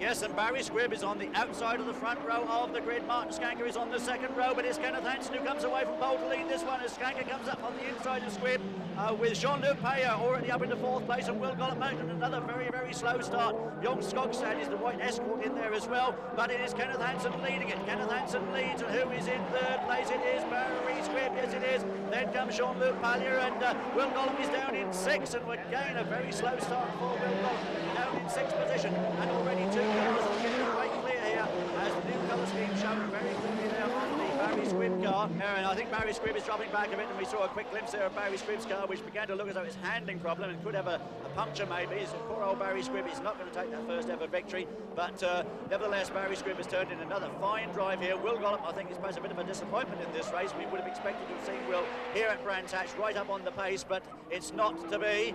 Yes, and Barry Squibb is on the outside of the front row of the grid. Martin Schanche is on the second row, but it's Kenneth Hansen who comes away from pole to lead this one as Schanche comes up on the inside of Squibb uh, with Jean-Luc Pailler already up into fourth place and Will Gollop mounted another very, very slow start. Young Skogstad is the white escort in there as well, but it is Kenneth Hansen leading it. Kenneth Hansen leads, and who is in third place? It is Barry Squibb, yes it is. Then comes Jean-Luc Pailler, and uh, Will Gollop is down in sixth, and again a very slow start for Will Gollop, down in sixth position, and already two cars are getting quite clear here as the new colour scheme shown very clearly there on the Barry Squibb I think Barry Squibb is dropping back a bit, and we saw a quick glimpse there of Barry Squibb's car, which began to look as though it's handling problem and could have a, a puncture maybe. So poor old Barry Squibb is not going to take that first ever victory, but uh, nevertheless, Barry Squibb has turned in another fine drive here. Will Gollop, I think, is perhaps a bit of a disappointment in this race. We would have expected to have seen Will here at Brands Hatch right up on the pace, but it's not to be.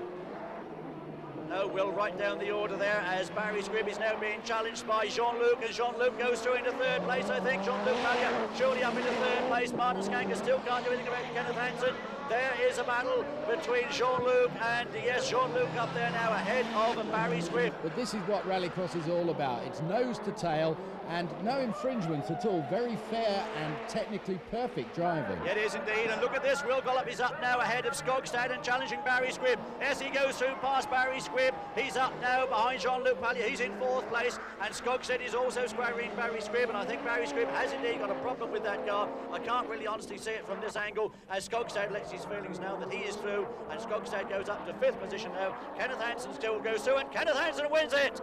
No, we'll right down the order there as Barry Squibb is now being challenged by Jean-Luc and Jean-Luc goes through into third place I think. Jean-Luc Pailler surely up into third place. Martin Schanche still can't do anything about Kenneth Hansen. There is a battle between Jean-Luc and yes, Jean-Luc up there now ahead of Barry Squibb. But this is what Rallycross is all about. It's nose to tail and no infringements at all. Very fair and technically perfect driving. It is indeed. And look at this. Will Gollop is up now ahead of Skogstad and challenging Barry Squibb. As he goes through past Barry Squibb, he's up now behind Jean-Luc Pailler. He's in fourth place. And Skogstad is also squaring Barry Squibb. And I think Barry Squibb has indeed got a problem with that car. I can't really honestly see it from this angle as Skogstad lets his feelings now that he is through. And Skogstad goes up to fifth position now. Kenneth Hansen still goes through and Kenneth Hansen wins it.